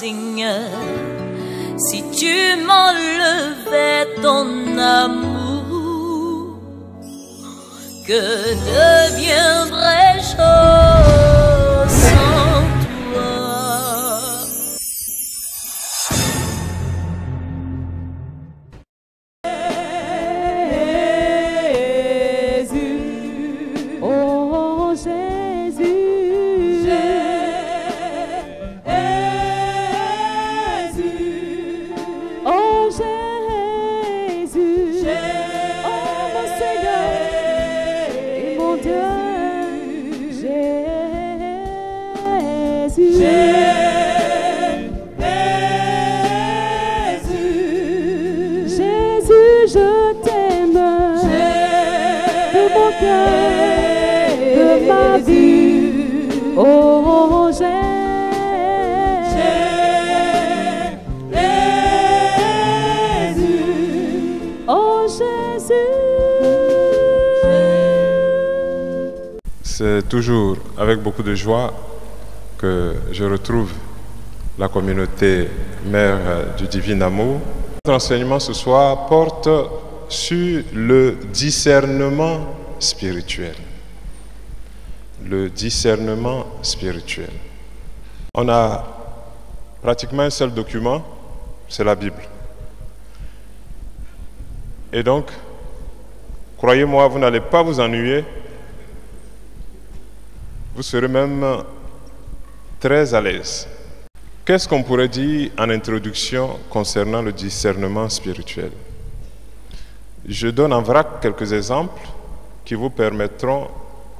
Seigneur, si tu m'enlevais ton amour, que deviendrais-je C'est toujours avec beaucoup de joie que je retrouve la communauté mère du divin amour. Notre enseignement ce soir porte sur le discernement spirituel. Le discernement spirituel. On a pratiquement un seul document, c'est la Bible. Et donc, croyez-moi, vous n'allez pas vous ennuyer vous serez même très à l'aise. Qu'est-ce qu'on pourrait dire en introduction concernant le discernement spirituel? Je donne en vrac quelques exemples qui vous permettront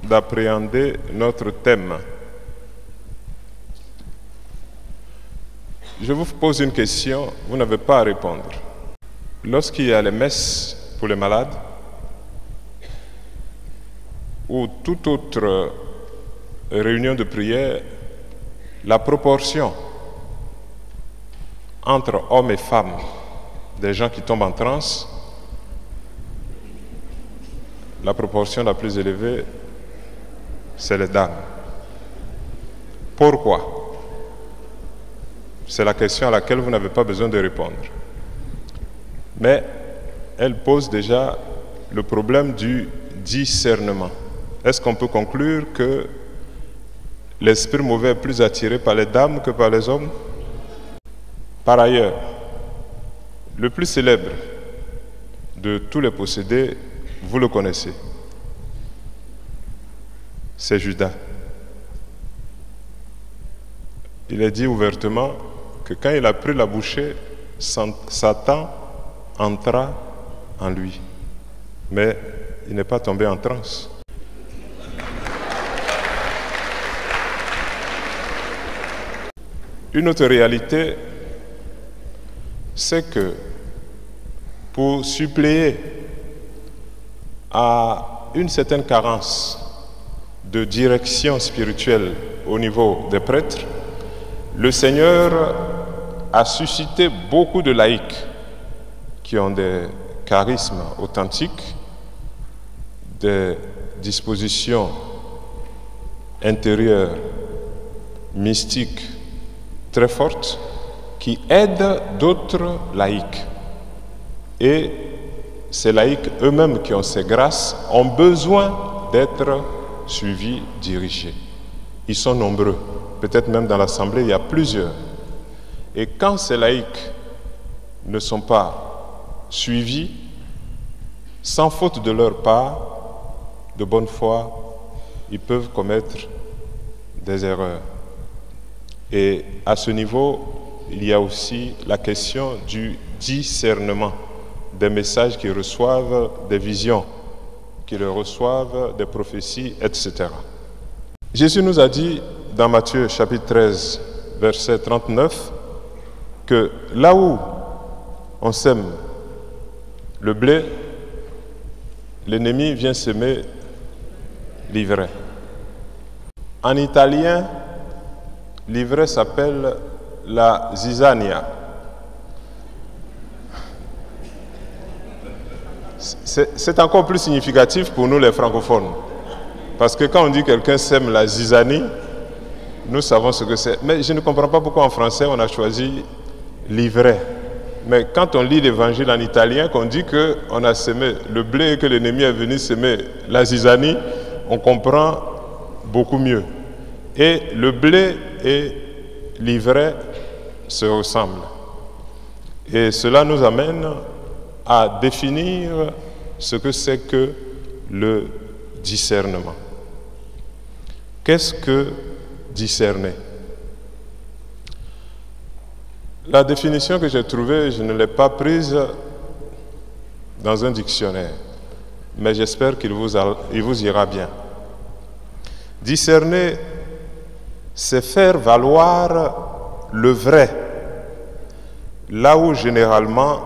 d'appréhender notre thème. Je vous pose une question, vous n'avez pas à répondre. Lorsqu'il y a les messes pour les malades ou toute autre réunion de prière, la proportion entre hommes et femmes des gens qui tombent en transe, la proportion la plus élevée, c'est les dames. Pourquoi? C'est la question à laquelle vous n'avez pas besoin de répondre. Mais elle pose déjà le problème du discernement. Est-ce qu'on peut conclure que l'esprit mauvais est plus attiré par les dames que par les hommes Par ailleurs, le plus célèbre de tous les possédés, vous le connaissez, c'est Judas. Il est dit ouvertement que quand il a pris la bouchée, Satan entra en lui. Mais il n'est pas tombé en transe. Une autre réalité, c'est que pour suppléer à une certaine carence de direction spirituelle au niveau des prêtres, le Seigneur a suscité beaucoup de laïcs qui ont des charismes authentiques, des dispositions intérieures, mystiques, très fortes qui aident d'autres laïcs. Et ces laïcs eux-mêmes qui ont ces grâces ont besoin d'être suivis, dirigés. Ils sont nombreux. Peut-être même dans l'Assemblée, il y a plusieurs. Et quand ces laïcs ne sont pas suivis, sans faute de leur part, de bonne foi, ils peuvent commettre des erreurs. Et à ce niveau, il y a aussi la question du discernement des messages qu'ils reçoivent, des visions qu'ils reçoivent, des prophéties, etc. Jésus nous a dit dans Matthieu chapitre 13, verset 39, que là où on sème le blé, l'ennemi vient semer l'ivraie. En italien, l'ivraie s'appelle la zizania. C'est encore plus significatif pour nous les francophones. Parce que quand on dit quelqu'un sème la zizanie, nous savons ce que c'est. Mais je ne comprends pas pourquoi en français on a choisi livret. Mais quand on lit l'évangile en italien, qu'on dit qu'on a semé le blé et que l'ennemi est venu semer la zizanie, on comprend beaucoup mieux. Et le blé et l'ivraie se ressemblent. Et cela nous amène à définir ce que c'est que le discernement. Qu'est-ce que discerner? La définition que j'ai trouvée, je ne l'ai pas prise dans un dictionnaire, mais j'espère qu'il vous, vous ira bien. Discerner, c'est faire valoir le vrai, là où généralement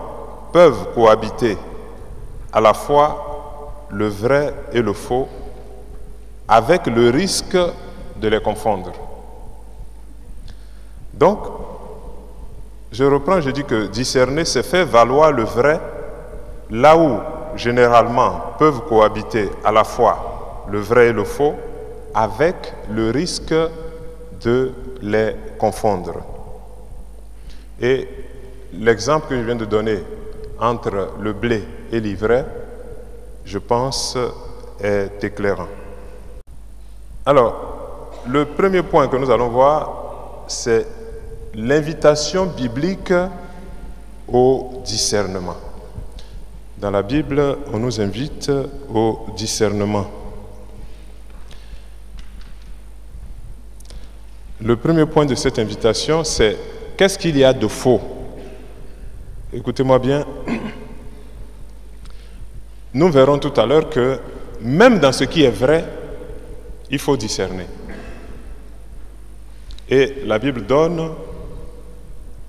peuvent cohabiter à la fois le vrai et le faux, avec le risque de les confondre. Donc, je reprends, je dis que discerner, c'est faire valoir le vrai là où généralement peuvent cohabiter à la fois le vrai et le faux, avec le risque de les confondre. Et l'exemple que je viens de donner entre le blé et l'ivraie, je pense, est éclairant. Alors, le premier point que nous allons voir, c'est l'invitation biblique au discernement. Dans la Bible, on nous invite au discernement. Le premier point de cette invitation, c'est qu'est-ce qu'il y a de faux? Écoutez-moi bien. Nous verrons tout à l'heure que même dans ce qui est vrai, il faut discerner. Et la Bible donne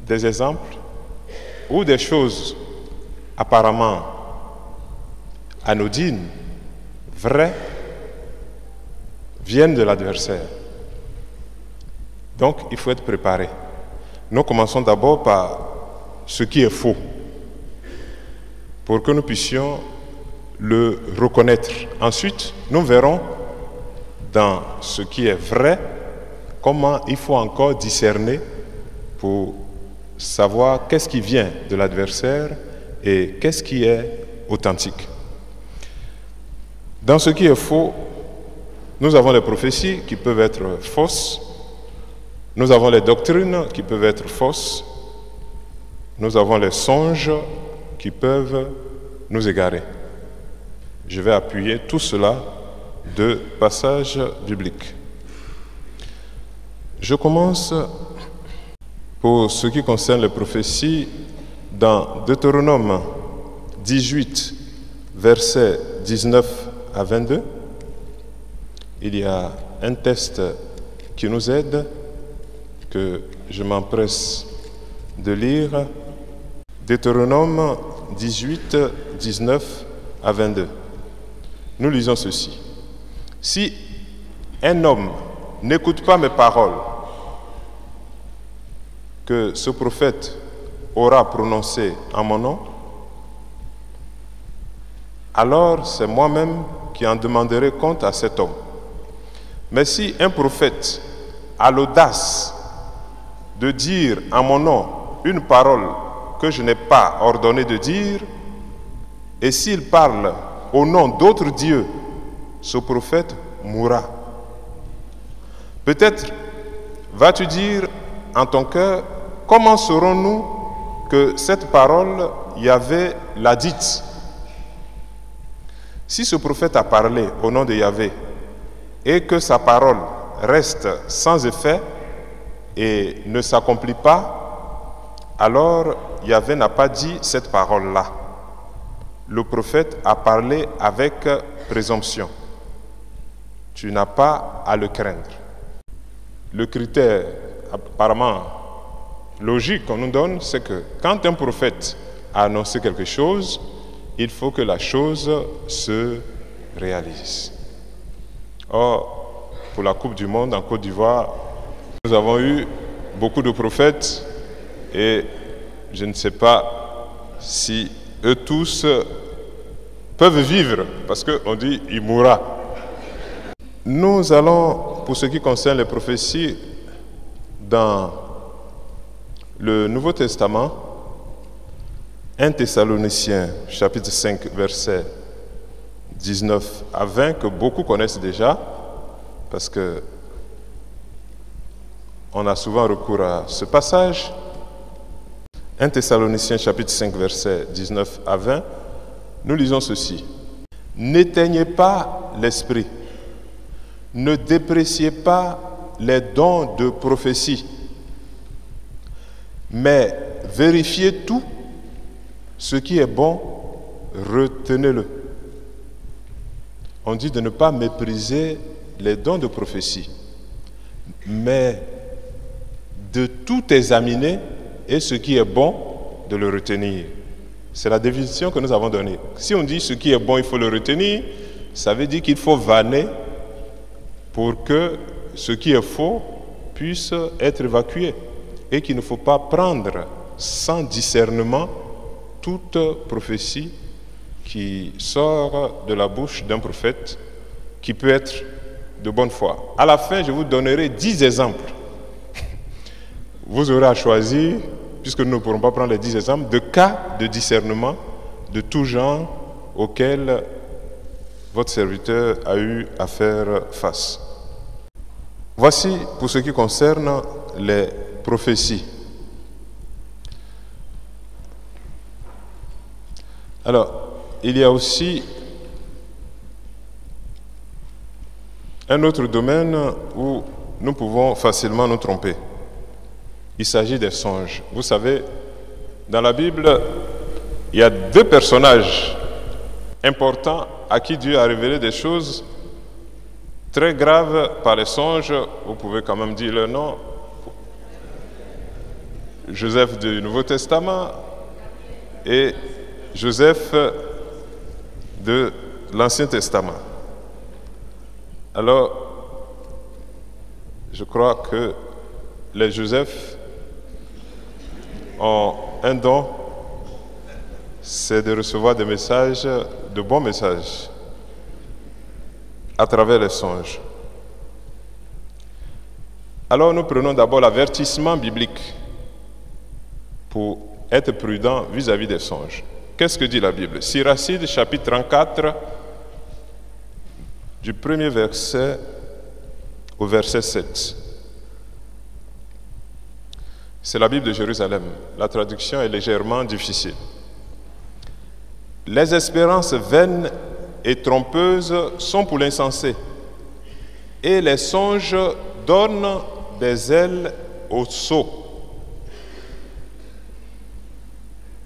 des exemples ou des choses apparemment anodines, vraies, viennent de l'adversaire. Donc, il faut être préparé. Nous commençons d'abord par ce qui est faux, pour que nous puissions le reconnaître. Ensuite, nous verrons dans ce qui est vrai comment il faut encore discerner pour savoir qu'est-ce qui vient de l'adversaire et qu'est-ce qui est authentique. Dans ce qui est faux, nous avons les prophéties qui peuvent être fausses, nous avons les doctrines qui peuvent être fausses, nous avons les songes qui peuvent nous égarer. Je vais appuyer tout cela de passages bibliques. Je commence pour ce qui concerne les prophéties dans Deutéronome 18, versets 19 à 22. Il y a un test qui nous aide que je m'empresse de lire. Deutéronome 18, 19 à 22. Nous lisons ceci. Si un homme n'écoute pas mes paroles que ce prophète aura prononcées en mon nom, alors c'est moi-même qui en demanderai compte à cet homme. Mais si un prophète a l'audace de dire en mon nom une parole que je n'ai pas ordonné de dire, et s'il parle au nom d'autres dieux, ce prophète mourra. Peut-être vas-tu dire en ton cœur, comment saurons-nous que cette parole Yahvé l'a dite? Si ce prophète a parlé au nom de Yahvé et que sa parole reste sans effet et ne s'accomplit pas, alors Yahvé n'a pas dit cette parole-là. Le prophète a parlé avec présomption. Tu n'as pas à le craindre. Le critère apparemment logique qu'on nous donne, c'est que quand un prophète a annoncé quelque chose, il faut que la chose se réalise. Or, pour la Coupe du Monde en Côte d'Ivoire, nous avons eu beaucoup de prophètes et je ne sais pas si eux tous peuvent vivre, parce qu'on dit il mourra. Nous allons, pour ce qui concerne les prophéties, dans le Nouveau Testament, 1 Thessaloniciens chapitre 5 verset 19 à 20 que beaucoup connaissent déjà parce que on a souvent recours à ce passage. 1 Thessaloniciens chapitre 5 verset 19 à 20, nous lisons ceci. N'éteignez pas l'esprit, ne dépréciez pas les dons de prophétie, mais vérifiez tout ce qui est bon, retenez-le. On dit de ne pas mépriser les dons de prophétie, mais de tout examiner et ce qui est bon, de le retenir. C'est la définition que nous avons donnée. Si on dit ce qui est bon, il faut le retenir, ça veut dire qu'il faut vanner pour que ce qui est faux puisse être évacué et qu'il ne faut pas prendre sans discernement toute prophétie qui sort de la bouche d'un prophète qui peut être de bonne foi. À la fin, je vous donnerai dix exemples. Vous aurez à choisir, puisque nous ne pourrons pas prendre les dix exemples, de cas de discernement de tout genre auxquels votre serviteur a eu à faire face. Voici pour ce qui concerne les prophéties. Alors, il y a aussi un autre domaine où nous pouvons facilement nous tromper. Il s'agit des songes. Vous savez, dans la Bible, il y a deux personnages importants à qui Dieu a révélé des choses très graves par les songes. Vous pouvez quand même dire leur nom. Joseph du Nouveau Testament et Joseph de l'Ancien Testament. Alors, je crois que les Joseph ont un don, c'est de recevoir des messages, de bons messages, à travers les songes. Alors nous prenons d'abord l'avertissement biblique pour être prudent vis-à-vis des songes. Qu'est-ce que dit la Bible? Siracide, chapitre 34, du premier verset au verset 7. C'est la Bible de Jérusalem. La traduction est légèrement difficile. Les espérances vaines et trompeuses sont pour l'insensé, et les songes donnent des ailes aux sots.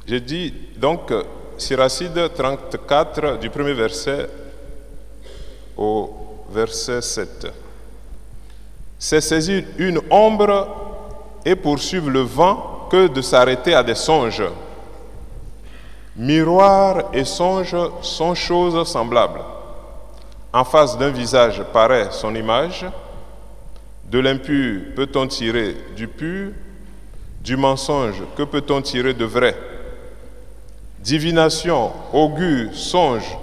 J'ai dit donc Siracide 34 du premier verset au verset 7. C'est saisir une ombre et poursuivre le vent que de s'arrêter à des songes. Miroir et songe sont choses semblables. En face d'un visage paraît son image. De l'impur peut-on tirer du pur? Du mensonge, que peut-on tirer de vrai? Divination, augure, songe,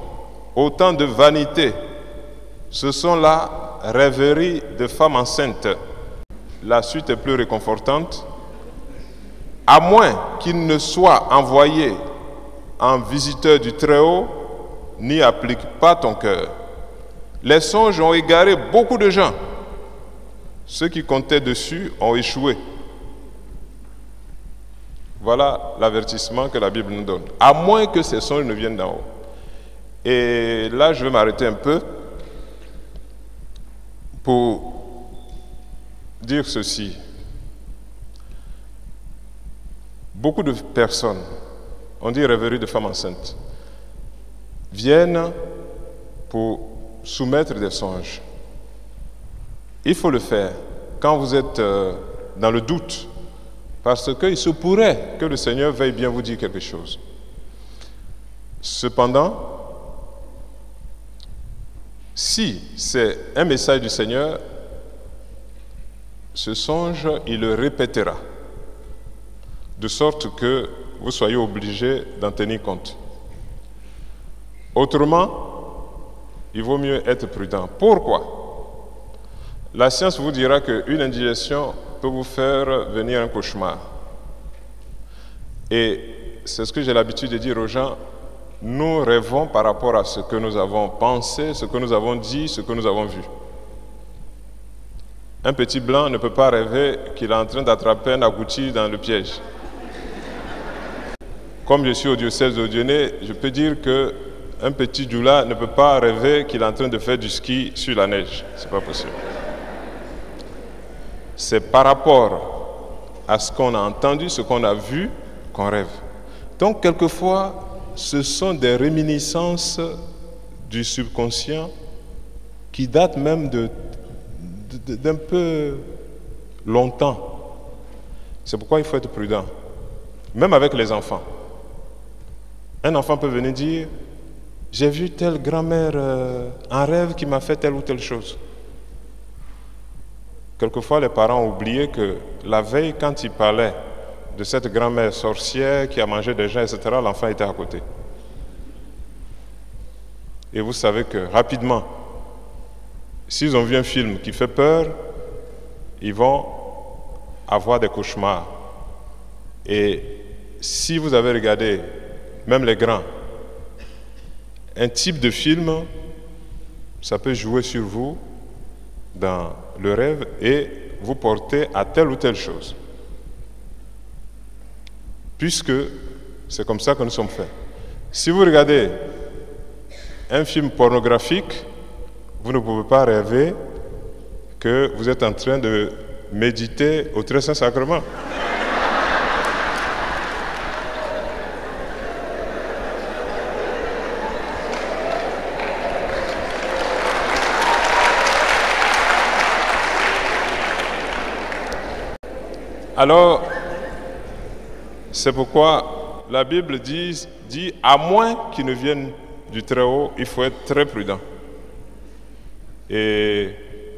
autant de vanité. Ce sont là rêveries de femmes enceintes. La suite est plus réconfortante. À moins qu'il ne soit envoyé en visiteur du Très-Haut, n'y applique pas ton cœur. Les songes ont égaré beaucoup de gens. Ceux qui comptaient dessus ont échoué. Voilà l'avertissement que la Bible nous donne. À moins que ces songes ne viennent d'en haut. Et là, je vais m'arrêter un peu pour dire ceci. Beaucoup de personnes, on dit rêverie de femmes enceintes, viennent pour soumettre des songes. Il faut le faire quand vous êtes euh, dans le doute, parce qu'il se pourrait que le Seigneur veuille bien vous dire quelque chose. Cependant, si c'est un message du Seigneur, ce songe, il le répétera, de sorte que vous soyez obligé d'en tenir compte. Autrement, il vaut mieux être prudent. Pourquoi? La science vous dira qu'une indigestion peut vous faire venir un cauchemar. Et c'est ce que j'ai l'habitude de dire aux gens, nous rêvons par rapport à ce que nous avons pensé, ce que nous avons dit, ce que nous avons vu. Un petit blanc ne peut pas rêver qu'il est en train d'attraper un agouti dans le piège. Comme je suis au diocèse je peux dire que un petit djoula ne peut pas rêver qu'il est en train de faire du ski sur la neige. C'est pas possible. C'est par rapport à ce qu'on a entendu, ce qu'on a vu, qu'on rêve. Donc, quelquefois, ce sont des réminiscences du subconscient qui datent même de- d'un peu longtemps. C'est pourquoi il faut être prudent, même avec les enfants. Un enfant peut venir dire, j'ai vu telle grand-mère euh, en rêve qui m'a fait telle ou telle chose. Quelquefois, les parents ont oublié que la veille, quand ils parlaient de cette grand-mère sorcière qui a mangé des gens, etc., l'enfant était à côté. Et vous savez que rapidement, s'ils ont vu un film qui fait peur, ils vont avoir des cauchemars. Et si vous avez regardé, même les grands, un type de film, ça peut jouer sur vous dans le rêve et vous porter à telle ou telle chose. Puisque c'est comme ça que nous sommes faits. Si vous regardez un film pornographique, vous ne pouvez pas rêver que vous êtes en train de méditer au très saint sacrement. Alors, c'est pourquoi la Bible dit, dit à moins qu'il ne vienne du Très-Haut, il faut être très prudent. Et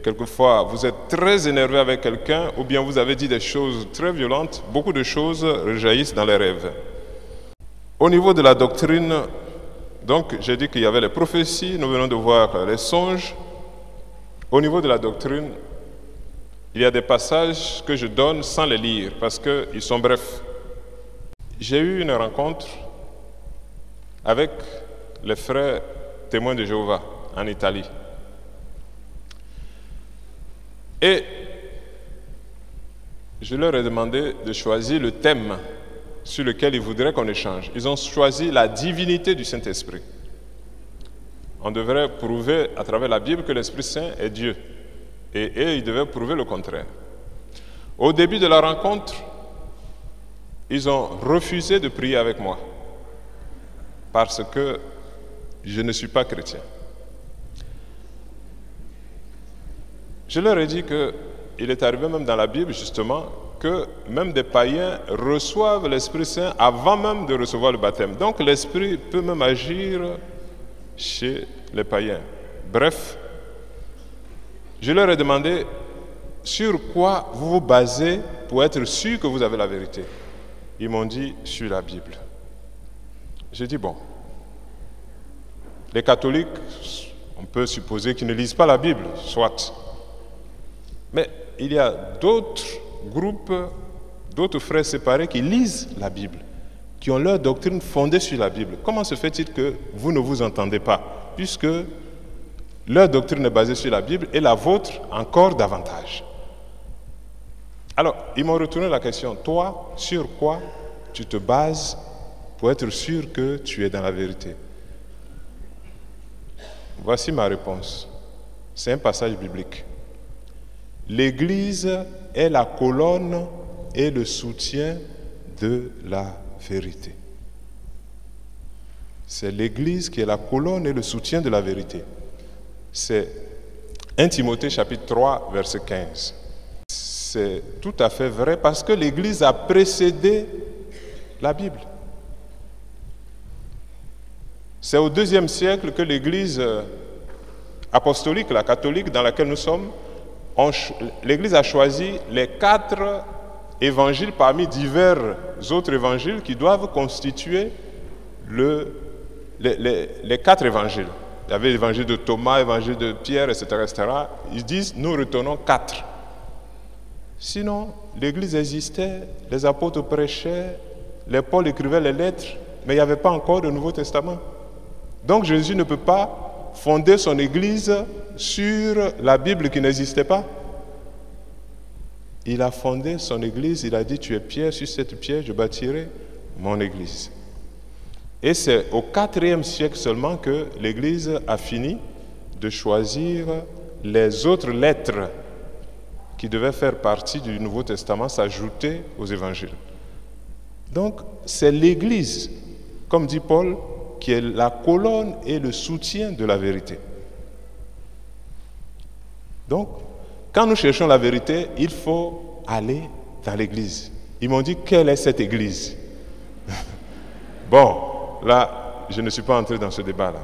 quelquefois, vous êtes très énervé avec quelqu'un, ou bien vous avez dit des choses très violentes, beaucoup de choses rejaillissent dans les rêves. Au niveau de la doctrine, donc j'ai dit qu'il y avait les prophéties, nous venons de voir les songes. Au niveau de la doctrine, il y a des passages que je donne sans les lire parce qu'ils sont brefs. J'ai eu une rencontre avec les frères témoins de Jéhovah en Italie. Et je leur ai demandé de choisir le thème sur lequel ils voudraient qu'on échange. Ils ont choisi la divinité du Saint-Esprit. On devrait prouver à travers la Bible que l'Esprit Saint est Dieu. Et ils devaient prouver le contraire. Au début de la rencontre, ils ont refusé de prier avec moi parce que je ne suis pas chrétien. Je leur ai dit qu'il est arrivé même dans la Bible justement que même des païens reçoivent l'Esprit Saint avant même de recevoir le baptême. Donc l'Esprit peut même agir chez les païens. Bref, je leur ai demandé sur quoi vous vous basez pour être sûr que vous avez la vérité. Ils m'ont dit sur la Bible. J'ai dit bon, les catholiques, on peut supposer qu'ils ne lisent pas la Bible, soit. Mais il y a d'autres groupes, d'autres frères séparés qui lisent la Bible, qui ont leur doctrine fondée sur la Bible. Comment se fait-il que vous ne vous entendez pas Puisque leur doctrine est basée sur la Bible et la vôtre encore davantage? Alors, ils m'ont retourné la question, toi, sur quoi tu te bases pour être sûr que tu es dans la vérité? Voici ma réponse. C'est un passage biblique. L'Église est la colonne et le soutien de la vérité. C'est l'Église qui est la colonne et le soutien de la vérité. C'est 1 Timothée chapitre 3 verset 15. C'est tout à fait vrai parce que l'Église a précédé la Bible. C'est au deuxième siècle que l'Église apostolique, la catholique dans laquelle nous sommes, l'Église a choisi les quatre évangiles parmi divers autres évangiles qui doivent constituer le, les, quatre évangiles. Il y avait l'évangile de Thomas, l'évangile de Pierre, etc., etc. Ils disent, nous retenons quatre. Sinon, l'Église existait, les apôtres prêchaient, les Paul écrivaient les lettres, mais il n'y avait pas encore de Nouveau Testament. Donc Jésus ne peut pas fonder son Église sur la Bible qui n'existait pas. Il a fondé son Église, il a dit, tu es pierre, sur cette pierre je bâtirai mon Église. Et c'est au IVe siècle seulement que l'Église a fini de choisir les autres lettres qui devaient faire partie du Nouveau Testament, s'ajouter aux évangiles. Donc c'est l'Église, comme dit Paul, qui est la colonne et le soutien de la vérité. Donc, quand nous cherchons la vérité, il faut aller dans l'Église. Ils m'ont dit, quelle est cette Église? Bon, là, je ne suis pas entré dans ce débat-là.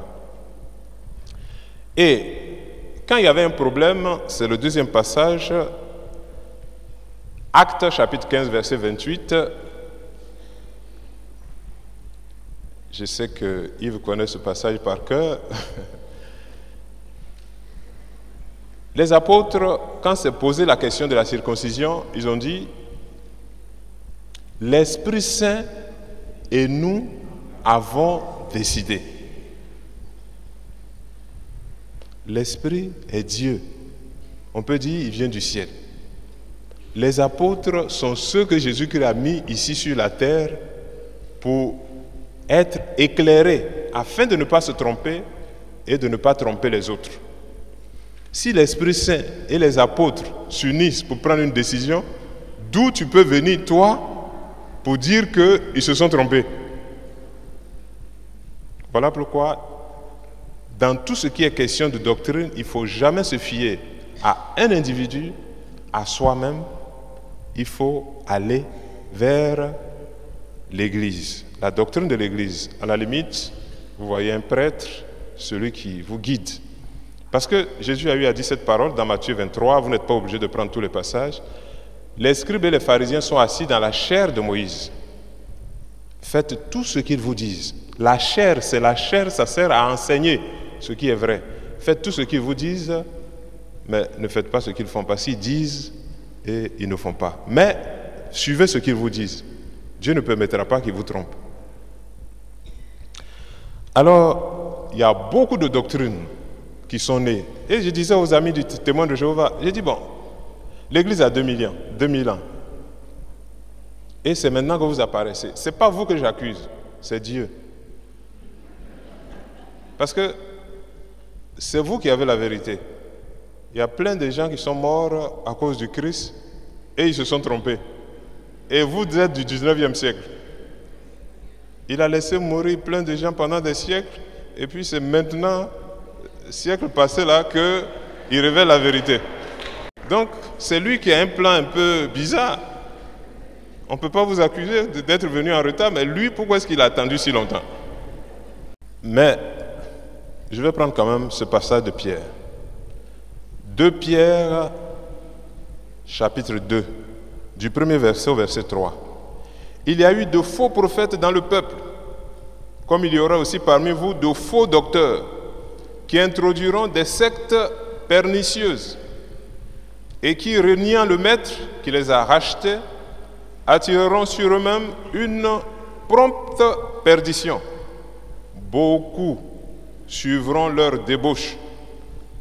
Et quand il y avait un problème, c'est le deuxième passage, Acte chapitre 15, verset 28. Je sais que Yves connaît ce passage par cœur. Les apôtres, quand s'est posé la question de la circoncision, ils ont dit, l'Esprit Saint et nous avons décidé. L'Esprit est Dieu. On peut dire, il vient du ciel. Les apôtres sont ceux que Jésus-Christ a mis ici sur la terre pour être éclairés afin de ne pas se tromper et de ne pas tromper les autres. Si l'Esprit Saint et les apôtres s'unissent pour prendre une décision, d'où tu peux venir, toi, pour dire qu'ils se sont trompés? Voilà pourquoi, dans tout ce qui est question de doctrine, il ne faut jamais se fier à un individu, à soi-même, il faut aller vers l'Église, la doctrine de l'Église. À la limite, vous voyez un prêtre, celui qui vous guide. Parce que Jésus a eu à dire cette parole dans Matthieu 23, vous n'êtes pas obligé de prendre tous les passages. Les scribes et les pharisiens sont assis dans la chair de Moïse. Faites tout ce qu'ils vous disent. La chair, c'est la chair, ça sert à enseigner ce qui est vrai. Faites tout ce qu'ils vous disent, mais ne faites pas ce qu'ils font pas. S'ils disent, et ils ne font pas. Mais suivez ce qu'ils vous disent. Dieu ne permettra pas qu'ils vous trompent. Alors, il y a beaucoup de doctrines qui sont nées. Et je disais aux amis du témoin de Jéhovah, j'ai dit, bon, l'Église a 2000 ans, 2000 ans. Et c'est maintenant que vous apparaissez. Ce n'est pas vous que j'accuse, c'est Dieu. Parce que c'est vous qui avez la vérité. Il y a plein de gens qui sont morts à cause du Christ et ils se sont trompés. Et vous êtes du 19e siècle. Il a laissé mourir plein de gens pendant des siècles et puis c'est maintenant, siècle passé là, qu'il révèle la vérité. Donc c'est lui qui a un plan un peu bizarre. On ne peut pas vous accuser d'être venu en retard, mais lui, pourquoi est-ce qu'il a attendu si longtemps? Mais je vais prendre quand même ce passage de Pierre. 2 Pierre, chapitre 2, du premier verset au verset 3. Il y a eu de faux prophètes dans le peuple, comme il y aura aussi parmi vous de faux docteurs qui introduiront des sectes pernicieuses et qui, reniant le maître qui les a rachetés, attireront sur eux-mêmes une prompte perdition. Beaucoup suivront leur débauche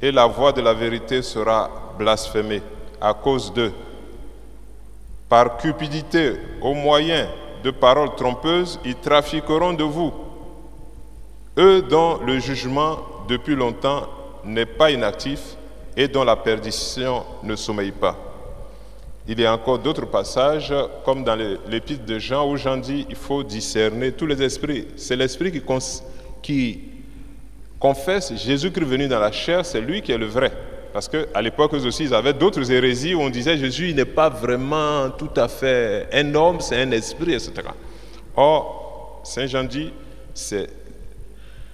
et la voix de la vérité sera blasphémée à cause d'eux. Par cupidité, au moyen de paroles trompeuses, ils trafiqueront de vous, eux dont le jugement depuis longtemps n'est pas inactif et dont la perdition ne sommeille pas. Il y a encore d'autres passages, comme dans l'épître de Jean, où Jean dit il faut discerner tous les esprits. C'est l'esprit qui, qui confesse Jésus-Christ venu dans la chair, c'est lui qui est le vrai. Parce qu'à l'époque aussi, ils avaient d'autres hérésies où on disait Jésus, n'est pas vraiment tout à fait un homme, c'est un esprit, etc. Or, Saint Jean dit, c'est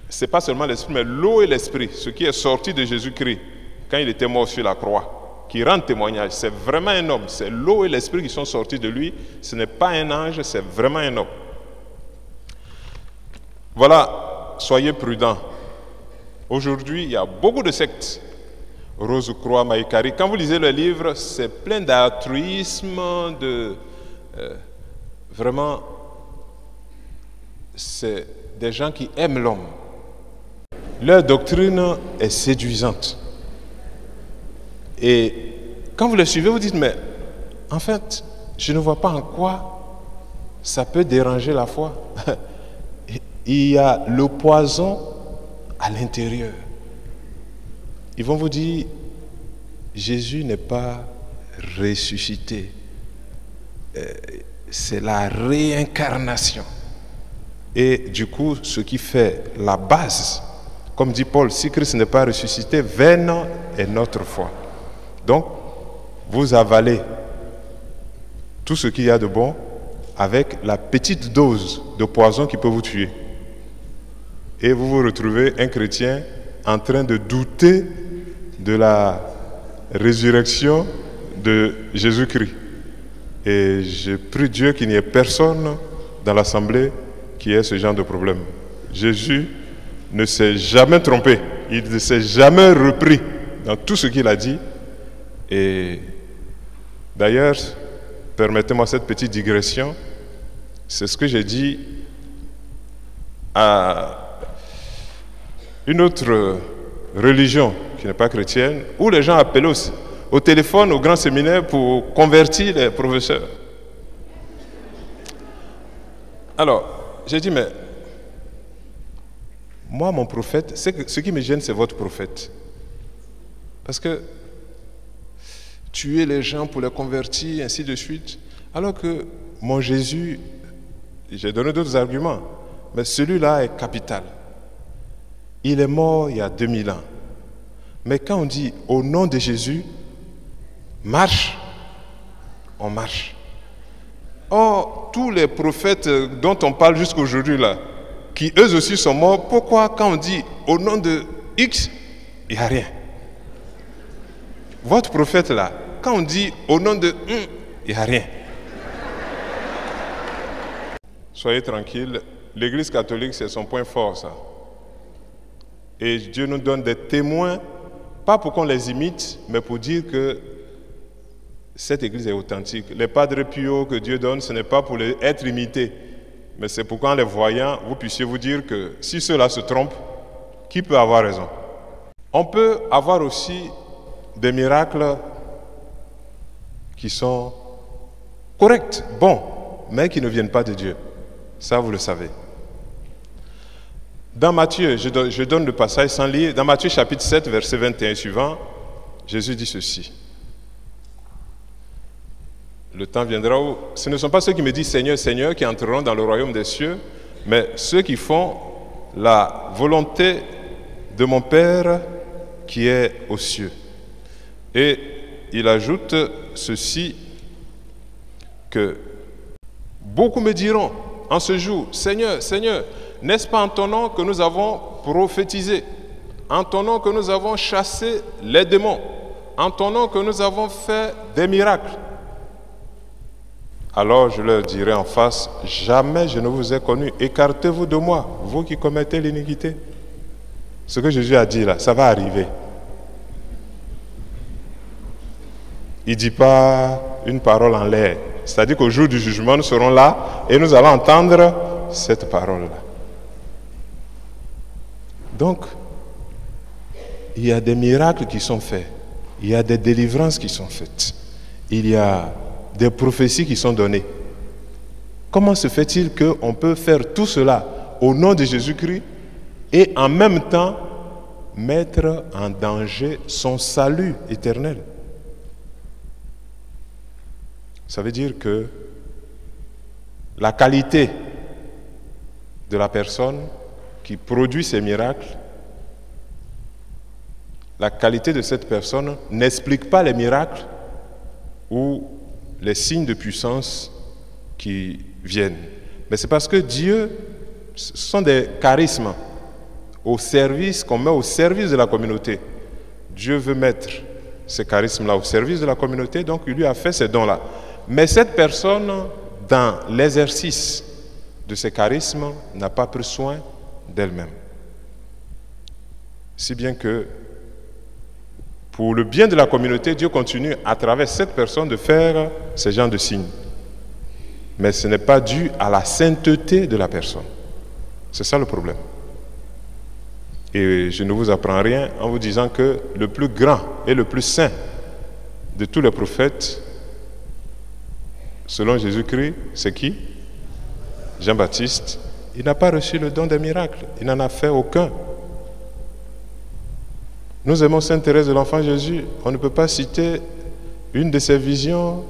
c'est pas seulement l'esprit, mais l'eau et l'esprit, ce qui est sorti de Jésus-Christ quand il était mort sur la croix, qui rend témoignage. C'est vraiment un homme. C'est l'eau et l'esprit qui sont sortis de lui. Ce n'est pas un ange, c'est vraiment un homme. Voilà, soyez prudents. Aujourd'hui, il y a beaucoup de sectes. Rose Croix Maïkari. Quand vous lisez le livre, c'est plein d'altruisme, de... euh, vraiment, c'est des gens qui aiment l'homme. Leur doctrine est séduisante. Et quand vous les suivez, vous dites, mais en fait, je ne vois pas en quoi ça peut déranger la foi. Il y a le poison à l'intérieur. Ils vont vous dire, Jésus n'est pas ressuscité. Euh, C'est la réincarnation. Et du coup, ce qui fait la base, comme dit Paul, si Christ n'est pas ressuscité, vaine est notre foi. Donc, vous avalez tout ce qu'il y a de bon avec la petite dose de poison qui peut vous tuer. Et vous vous retrouvez un chrétien en train de douter de la résurrection de Jésus-Christ. Et je prie Dieu qu'il n'y ait personne dans l'assemblée qui ait ce genre de problème. Jésus ne s'est jamais trompé, il ne s'est jamais repris dans tout ce qu'il a dit. Et d'ailleurs, permettez-moi cette petite digression, c'est ce que j'ai dit à une autre religion qui n'est pas chrétienne, où les gens appelaient au, au téléphone au grand séminaire pour convertir les professeurs. Alors, j'ai dit, mais moi, mon prophète, ce qui me gêne, c'est votre prophète. Parce que tuer les gens pour les convertir, ainsi de suite, alors que mon Jésus, j'ai donné d'autres arguments, mais celui-là est capital. Il est mort il y a 2000 ans. Mais quand on dit au nom de Jésus, marche, on marche. Or, tous les prophètes dont on parle jusqu'aujourd'hui là, qui eux aussi sont morts, pourquoi quand on dit au nom de X, il n'y a rien? Votre prophète là, quand on dit au nom de un, il n'y a rien. Soyez tranquille, l'Église catholique, c'est son point fort, ça. Et Dieu nous donne des témoins, pas pour qu'on les imite, mais pour dire que cette Église est authentique. Les Padres Pio que Dieu donne, ce n'est pas pour les être imités, mais c'est pour qu'en les voyant, vous puissiez vous dire que si ceux-là se trompent, qui peut avoir raison? On peut avoir aussi des miracles qui sont corrects, bons, mais qui ne viennent pas de Dieu. Ça, vous le savez. Dans Matthieu, je donne, le passage sans lire, dans Matthieu chapitre 7, verset 21 suivant, Jésus dit ceci. Le temps viendra où ce ne sont pas ceux qui me disent Seigneur, Seigneur qui entreront dans le royaume des cieux, mais ceux qui font la volonté de mon Père qui est aux cieux. Et il ajoute ceci que beaucoup me diront en ce jour, Seigneur, Seigneur, n'est-ce pas en ton nom que nous avons prophétisé, en ton nom que nous avons chassé les démons, en ton nom que nous avons fait des miracles? Alors je leur dirai en face, jamais je ne vous ai connu, écartez-vous de moi, vous qui commettez l'iniquité. Ce que Jésus a dit là, ça va arriver. Il ne dit pas une parole en l'air. C'est-à-dire qu'au jour du jugement, nous serons là et nous allons entendre cette parole-là. Donc, il y a des miracles qui sont faits. Il y a des délivrances qui sont faites. Il y a des prophéties qui sont données. Comment se fait-il qu'on peut faire tout cela au nom de Jésus-Christ et en même temps mettre en danger son salut éternel? Ça veut dire que la qualité de la personne qui produit ces miracles, la qualité de cette personne n'explique pas les miracles ou les signes de puissance qui viennent. Mais c'est parce que Dieu, ce sont des charismes au service, qu'on met au service de la communauté. Dieu veut mettre ces charismes-là au service de la communauté, donc il lui a fait ces dons-là. Mais cette personne, dans l'exercice de ces charismes, n'a pas pris soin d'elle-même. Si bien que pour le bien de la communauté, Dieu continue à travers cette personne de faire ce genre de signes. Mais ce n'est pas dû à la sainteté de la personne. C'est ça le problème. Et je ne vous apprends rien en vous disant que le plus grand et le plus saint de tous les prophètes, selon Jésus-Christ, c'est qui? Jean-Baptiste. Il n'a pas reçu le don des miracles. Il n'en a fait aucun. Nous aimons Sainte Thérèse de l'Enfant Jésus. On ne peut pas citer une de ses visions,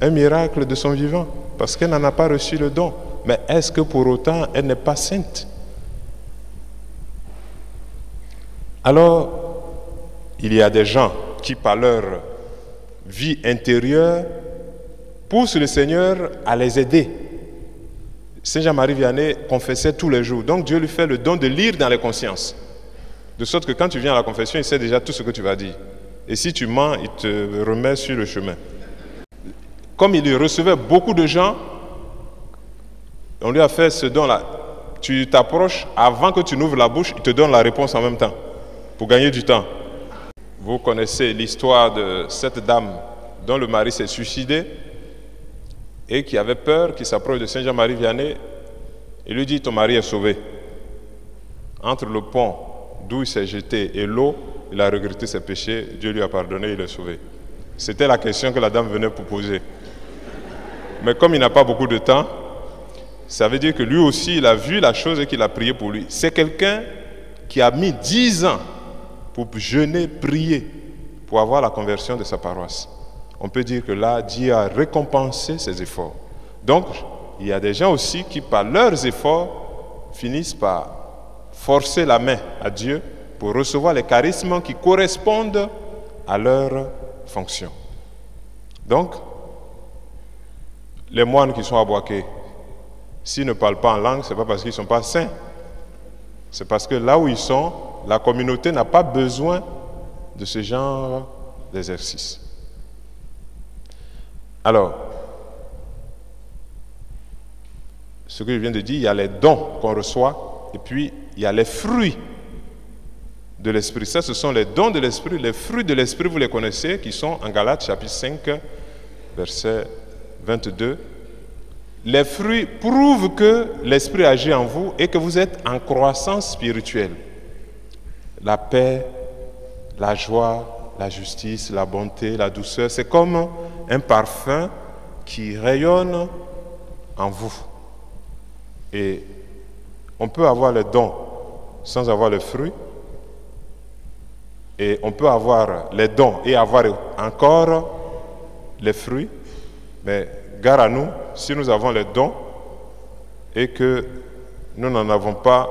un miracle de son vivant, parce qu'elle n'en a pas reçu le don. Mais est-ce que pour autant elle n'est pas sainte? Alors, il y a des gens qui, par leur vie intérieure, poussent le Seigneur à les aider. Saint Jean-Marie Vianney confessait tous les jours. Donc Dieu lui fait le don de lire dans les consciences. De sorte que quand tu viens à la confession, il sait déjà tout ce que tu vas dire. Et si tu mens, il te remet sur le chemin. Comme il recevait beaucoup de gens, on lui a fait ce don-là. Tu t'approches, avant que tu n'ouvres la bouche, il te donne la réponse en même temps, pour gagner du temps. Vous connaissez l'histoire de cette dame dont le mari s'est suicidé et qui avait peur, qui s'approche de Saint Jean-Marie Vianney et lui dit, ton mari est sauvé. Entre le pont d'où il s'est jeté et l'eau, il a regretté ses péchés, Dieu lui a pardonné, il est sauvé. C'était la question que la dame venait pour poser. Mais comme il n'a pas beaucoup de temps, ça veut dire que lui aussi, il a vu la chose et qu'il a prié pour lui. C'est quelqu'un qui a mis dix ans pour jeûner, prier, pour avoir la conversion de sa paroisse. On peut dire que là, Dieu a récompensé ses efforts. Donc, il y a des gens aussi qui, par leurs efforts, finissent par forcer la main à Dieu pour recevoir les charismes qui correspondent à leur fonction. Donc, les moines qui sont à Boaké, s'ils ne parlent pas en langue, ce n'est pas parce qu'ils ne sont pas saints. C'est parce que là où ils sont, la communauté n'a pas besoin de ce genre d'exercice. Alors, ce que je viens de dire, il y a les dons qu'on reçoit et puis il y a les fruits de l'Esprit. Ça, ce sont les dons de l'Esprit. Les fruits de l'Esprit, vous les connaissez, qui sont en Galates chapitre 5, verset 22. Les fruits prouvent que l'Esprit agit en vous et que vous êtes en croissance spirituelle. La paix, la joie, la justice, la bonté, la douceur, c'est comme un parfum qui rayonne en vous. Et on peut avoir les dons sans avoir les fruits. Et on peut avoir les dons et avoir encore les fruits. Mais gare à nous, si nous avons les dons et que nous n'en avons pas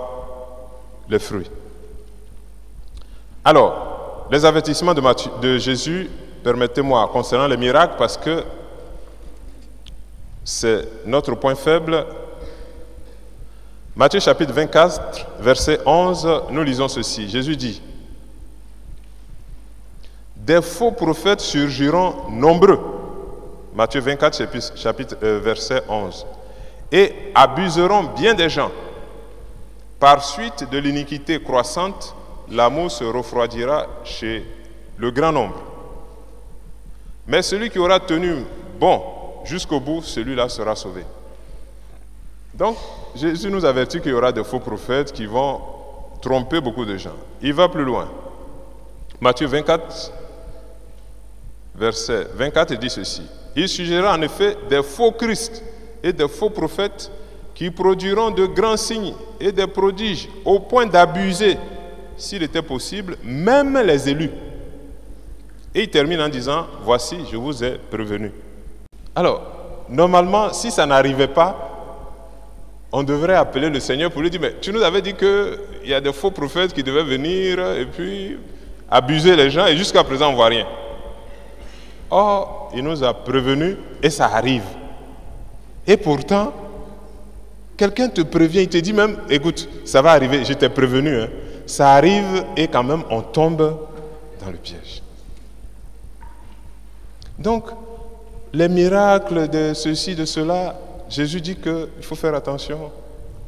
les fruits. Alors, les avertissements de, Jésus, permettez-moi, concernant les miracles, parce que c'est notre point faible. Matthieu chapitre 24, verset 11, nous lisons ceci. Jésus dit, des faux prophètes surgiront nombreux. Matthieu 24, chapitre, euh, verset 11. Et abuseront bien des gens. Par suite de l'iniquité croissante, l'amour se refroidira chez le grand nombre. Mais celui qui aura tenu bon jusqu'au bout, celui-là sera sauvé. Donc, Jésus nous avertit qu'il y aura des faux prophètes qui vont tromper beaucoup de gens. Il va plus loin. Matthieu 24, verset 24 dit ceci. Il suggérera en effet des faux Christ et des faux prophètes qui produiront de grands signes et des prodiges au point d'abuser, s'il était possible, même les élus. Et il termine en disant, voici, je vous ai prévenu. Alors, normalement, si ça n'arrivait pas, on devrait appeler le Seigneur pour lui dire, mais tu nous avais dit qu'il y a des faux prophètes qui devaient venir et puis abuser les gens et jusqu'à présent on ne voit rien. Or, il nous a prévenu et ça arrive. Et pourtant, quelqu'un te prévient, il te dit même, écoute, ça va arriver, je t'ai prévenu. Hein. Ça arrive et quand même on tombe dans le piège. Donc, les miracles de ceci, de cela, Jésus dit qu'il faut faire attention.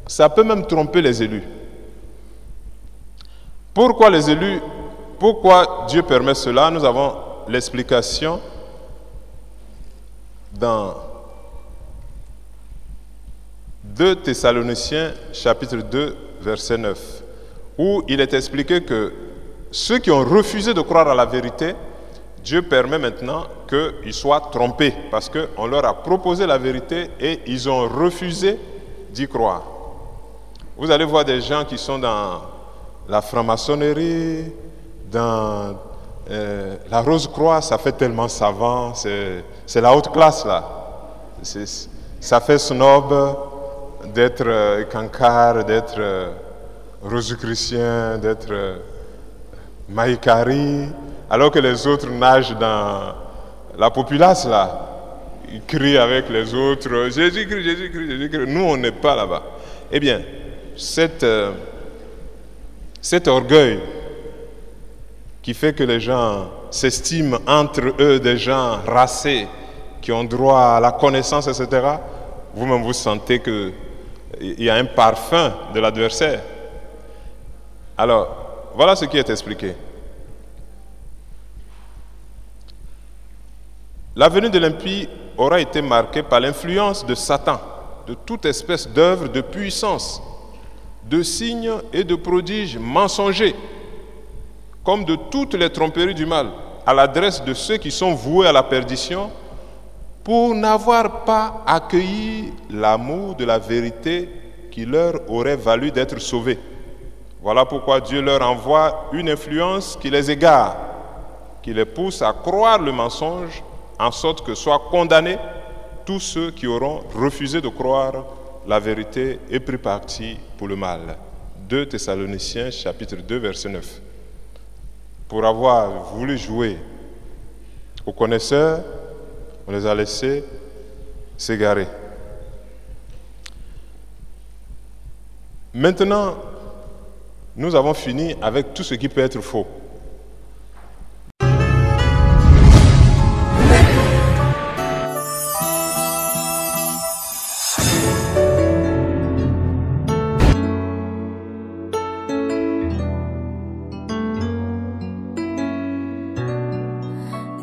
Ça peut même tromper les élus. Pourquoi les élus pourquoi Dieu permet cela? Nous avons l'explication dans 2 Thessaloniciens chapitre 2 verset 9, où il est expliqué que ceux qui ont refusé de croire à la vérité, Dieu permet maintenant qu'ils soient trompés parce qu'on leur a proposé la vérité et ils ont refusé d'y croire. Vous allez voir des gens qui sont dans la franc-maçonnerie, dans euh, la Rose-Croix, ça fait tellement savant, c'est la haute classe là. Ça fait snob d'être euh, cancard, d'être euh, rosicrucien, d'être euh, maïkari, alors que les autres nagent dans la populace là. Ils crient avec les autres, Jésus-Christ, Jésus-Christ, Jésus-Christ. Nous, on n'est pas là-bas. Eh bien, cette, euh, cet orgueil qui fait que les gens s'estiment entre eux des gens racés, qui ont droit à la connaissance, etc., vous-même vous sentez qu'il y a un parfum de l'adversaire. Alors, voilà ce qui est expliqué. La venue de l'impie aura été marquée par l'influence de Satan, de toute espèce d'œuvre de puissance, de signes et de prodiges mensongers, comme de toutes les tromperies du mal, à l'adresse de ceux qui sont voués à la perdition, pour n'avoir pas accueilli l'amour de la vérité qui leur aurait valu d'être sauvés. Voilà pourquoi Dieu leur envoie une influence qui les égare, qui les pousse à croire le mensonge, en sorte que soient condamnés tous ceux qui auront refusé de croire la vérité et pris parti pour le mal. 2 Thessaloniciens chapitre 2 verset 9. Pour avoir voulu jouer aux connaisseurs, on les a laissés s'égarer. Maintenant, nous avons fini avec tout ce qui peut être faux.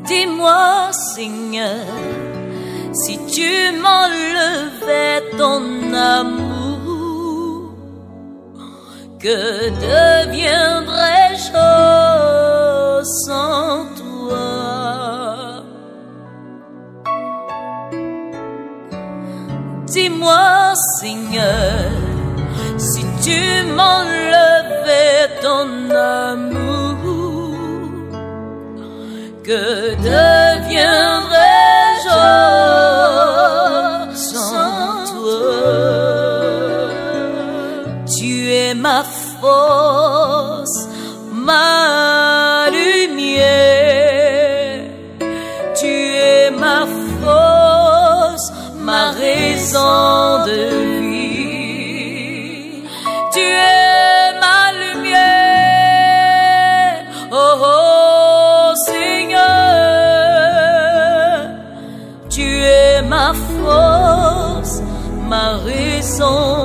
Dis-moi, Seigneur, si tu m'enlevais ton amour, que deviendrais-je sans toi? Dis-moi, Seigneur, si tu m'enlevais ton amour, que deviendrais-je?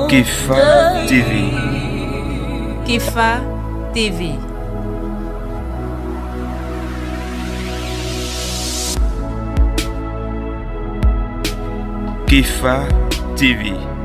De TV. Kifa TV. Kifa TV.